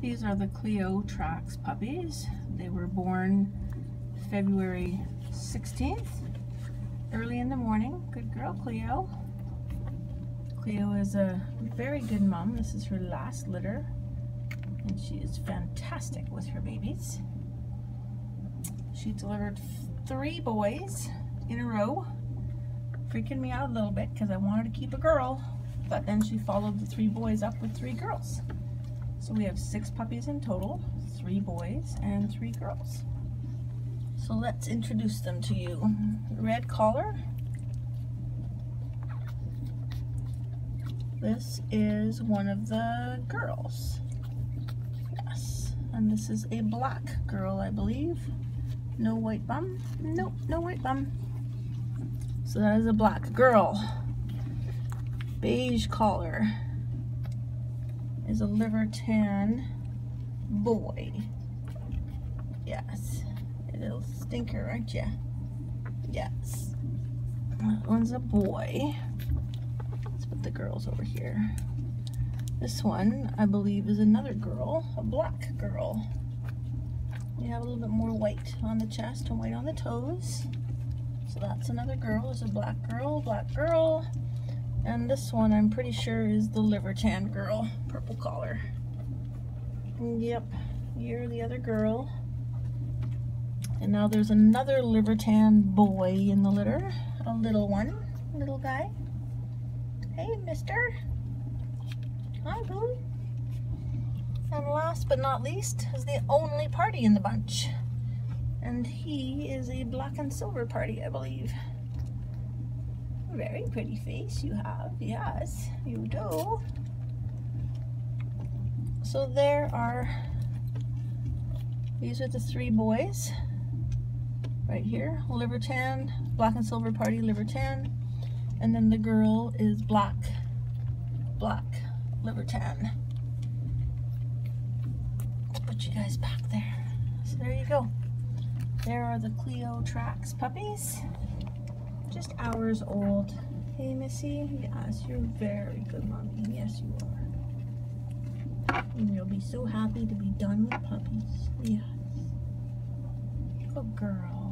These are the Clio Trax puppies. They were born February 16th, early in the morning. Good girl, Clio. Clio is a very good mom. This is her last litter, and she is fantastic with her babies. She delivered three boys in a row, freaking me out a little bit because I wanted to keep a girl, but then she followed the three boys up with three girls. So we have six puppies in total, three boys and three girls. So let's introduce them to you. Mm-hmm. Red collar. This is one of the girls. Yes. And this is a black girl, I believe. No white bum. Nope, no white bum. So that is a black girl. Beige collar is a liver tan boy. Yes. A little stinker, aren't you? Yes. That one's a boy. Let's put the girls over here. This one, I believe, is another girl, a black girl. We have a little bit more white on the chest and white on the toes. So that's another girl, is a black girl, black girl. And this one I'm pretty sure is the liver tan girl, purple collar. Yep, you're the other girl. And now there's another liver tan boy in the litter, a little one, little guy. Hey, mister. Hi, boo. And last but not least is the only parti in the bunch. And he is a black and silver parti, I believe. Very pretty face you have. Yes, you do. So there are, these are the three boys right here. Liver tan, black and silver parti liver tan. And then the girl is black, black, liver tan. Let's put you guys back there. So there you go. There are the Clio Trax puppies just hours old. Hey, Missy. Yes, you're very good, Mommy. Yes, you are. And you'll be so happy to be done with puppies. Yes. Good girl.